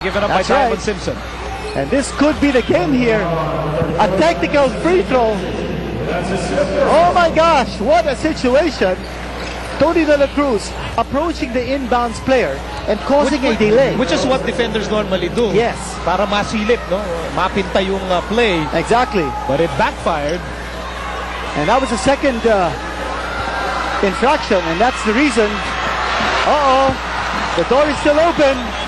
Given up That's by Diamond right. Simpson. And this could be the game here. A technical free throw. Oh my gosh, what a situation. Tony De La Cruz approaching the inbounds player and causing a delay. Which is what defenders normally do. Yes. Para masilip, no? Mapinta yung uh, play. Exactly. But it backfired. And that was the second uh, infraction, and that's the reason. Uh-oh. The door is still open.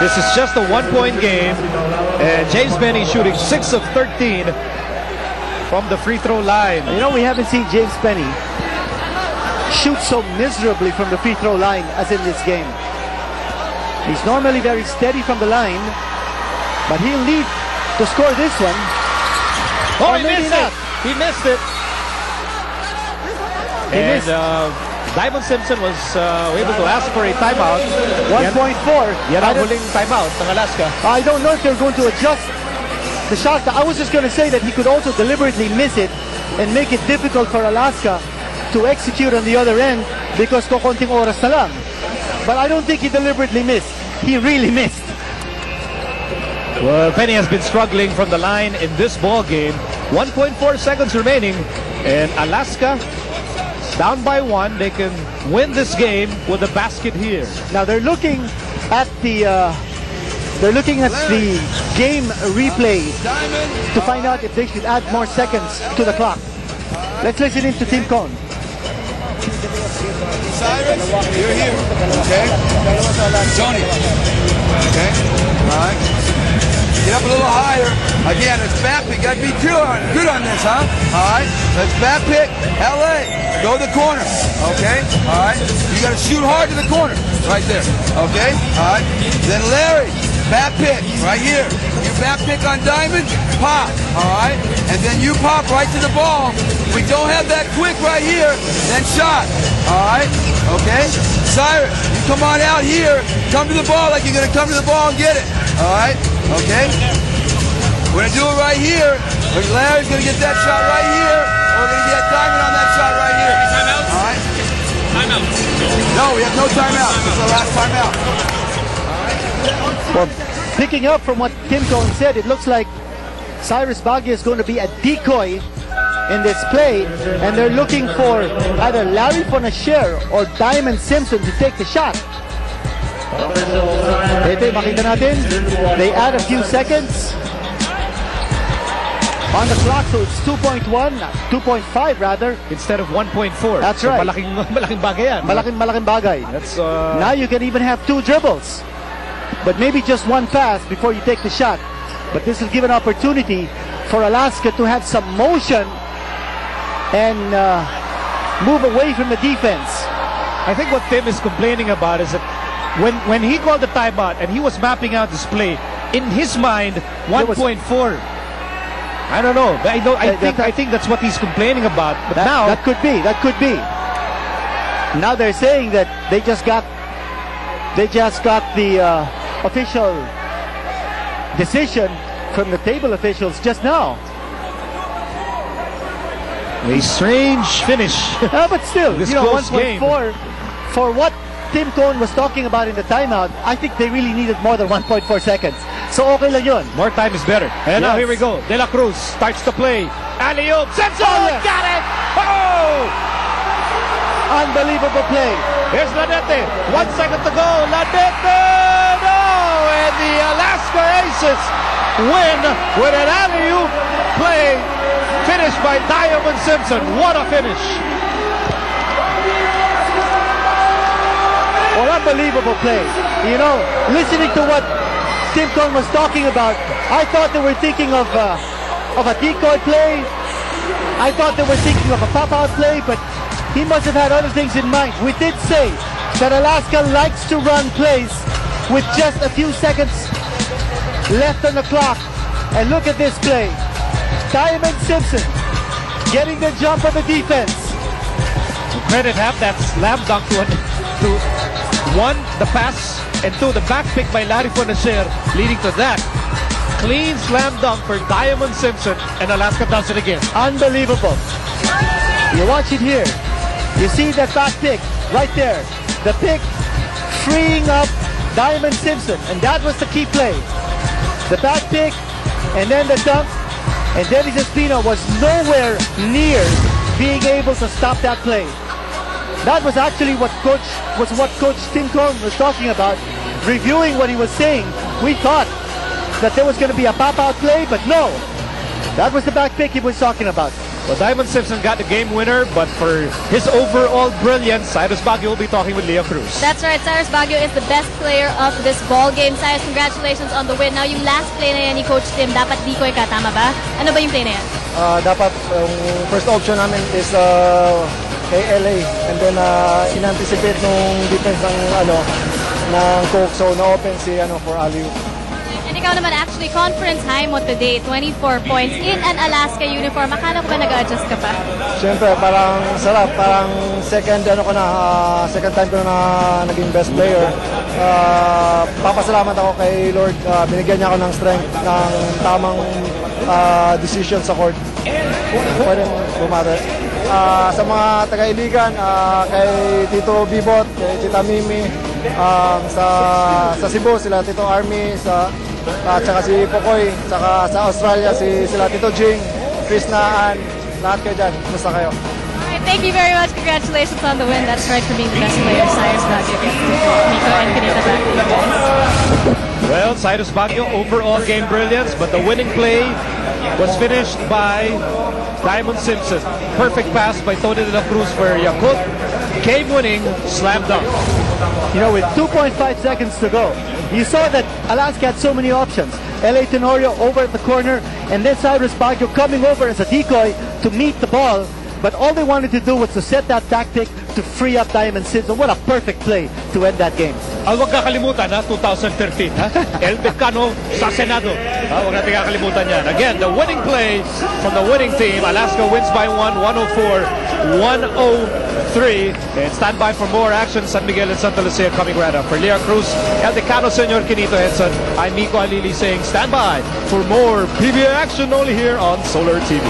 This is just a one-point game. And James Penny shooting 6 of 13 from the free throw line. You know, we haven't seen James Penny shoot so miserably from the free throw line as in this game. He's normally very steady from the line, but he'll need to score this one. Oh, he missed not. it. He missed it. He and missed. Uh, Diamond Simpson was uh, able to ask for a timeout. 1.4. Yan I ang don't, huling timeout ng Alaska. I don't know if they're going to adjust the shot. I was just going to say that he could also deliberately miss it and make it difficult for Alaska to execute on the other end because kokonting oras na lang. But I don't think he deliberately missed. He really missed. Well, Penny has been struggling from the line in this ball game. 1.4 seconds remaining, and Alaska down by one. They can win this game with a basket here. Now they're looking at the uh, they're looking at the game replay to find out if they should add more seconds to the clock. Let's listen in to Tim Cone. Cyrus, you're here. Okay? Tony. Okay? Alright. Get up a little higher. Again, it's back pick. Gotta be good on, good on this, huh? Alright. Let's back pick. LA. Go to the corner. Okay? Alright. You gotta shoot hard to the corner. Right there. Okay? Alright. Then Larry. Back pick. Right here. You back pick on Diamond. Pop. Alright? And then you pop right to the ball. We don't have that quick right here. Then shot. Alright? Okay? Cyrus, you come on out here. Come to the ball like you're gonna come to the ball and get it. Alright? Okay? We're gonna do it right here. Larry's gonna get that shot right here. Or we're gonna get Diamond on that shot right here. Timeouts? Alright? Timeout. No, we have no timeout. This is the last timeout. Well, picking up from what Tim Cone said, it looks like Cyrus Baguio is going to be a decoy in this play, and they're looking for either Larry Fonacier or Diamond Simpson to take the shot. Ito makita natin. They add a few seconds on the clock, so it's 2.1, 2.5 rather. Instead of 1.4. That's so right. Malaking, malaking bagay yan. Malaking malaking bagay. That's uh, Now you can even have two dribbles. But maybe just one pass before you take the shot. But this will give an opportunity for Alaska to have some motion and uh, move away from the defense. I think what Tim is complaining about is that when when he called the timeout and he was mapping out this play, in his mind, 1.4. I don't know. I don't. I think I think that's what he's complaining about. But That, now that could be. That could be. Now they're saying that they just got they just got the uh, official decision from the table officials just now. a strange finish. Ah, but still, This you know, close 1.4 for what Tim Cone was talking about in the timeout, I think they really needed more than 1.4 seconds. So okay lang yun. More time is better. And now here we go. De La Cruz starts to play. Alley-oop. Simpson Oh, yeah. got it. Oh! Unbelievable play. Here's Lanete. One second to go. Lanete! No! And the Alaska Aces win with an alley-oop play finished by Diamond Simpson. What a finish. Well, unbelievable play. You know, listening to what Tim was talking about, I thought they were thinking of uh, of a decoy play. I thought they were thinking of a pop-out play, but he must have had other things in mind. We did say that Alaska likes to run plays with just a few seconds left on the clock. And look at this play. Diamond Simpson getting the jump on the defense. Credit have that slam dunk to, to one, the pass, and two, the back pick by Larry Fonacier, leading to that. Clean slam dunk for Diamond Simpson, and Alaska does it again. Unbelievable. You watch it here. You see that back pick right there. The pick freeing up Diamond Simpson, and that was the key play. The back pick, and then the dunk, and Dennis Espino was nowhere near being able to stop that play. That was actually what coach was what coach Tim Cone was talking about. Reviewing what he was saying, we thought that there was going to be a pop-out play, but no. That was the back pick he was talking about. Well, Diamond Simpson got the game winner, but for his overall brilliance, Cyrus Baguio will be talking with Lia Cruz. That's right, Cyrus Baguio is the best player of this ball game. Cyrus, congratulations on the win. Now, yung last play na yan ni Coach Tim, dapat decoy ka, tama ba? Ano ba yung play na yan? Ah, dapat ang first option namin is uh, kay LA and then uh, in-anticipate nung defense ng ano ng Coke so na-open si ano for alley And ikaw naman actually, conference high mo today, 24 points in an Alaska uniform. Akala ko ba nag-adjust ka pa? Siyempre, parang sarap. Parang second, ano ko na, ah, second time ko na naging best player. Ah, papasalamat ako kay Lord. Ah, binigyan niya ako ng strength, ng tamang ah, decision sa court. Pwede bumate. Ah, sa mga taga-iligan, ah, kay Tito Bibot, kay Tita Mimi, um, sa, sa Cebu, sila Tito Army, sa, at saka si Pokoy, saka sa Australia, si, sila Tito Jing, Chris Naan, lahat kayo dyan. Kumusta kayo? Alright, thank you very much. Congratulations on the win. That's right for being the best player, Cyrus Baguio. Nico and Kanita back. Well, Cyrus Baguio, overall game brilliance, but the winning play was finished by Diamond Simpson. Perfect pass by Tony de la Cruz for Yakult. Game winning slam dunk. You know, with 2.5 seconds to go, you saw that Alaska had so many options. LA Tenorio over at the corner, and then Cyrus Baguio coming over as a decoy to meet the ball. But all they wanted to do was to set that back pick to free up Diamond Simpson. What a perfect play to end that game. Ang huwag kakalimutan ha, 2013 ha? El Decano sa Senado. Ha, huwag natin kakalimutan yan. Again, the winning play from the winning team. Alaska wins by 1, 104-103. And stand by for more action. San Miguel and Santa Lucia coming right up. For Lia Cruz, El Decano, Senor Quinito Henson, I'm Mico Halili saying stand by for more PBA action only here on Solar TV.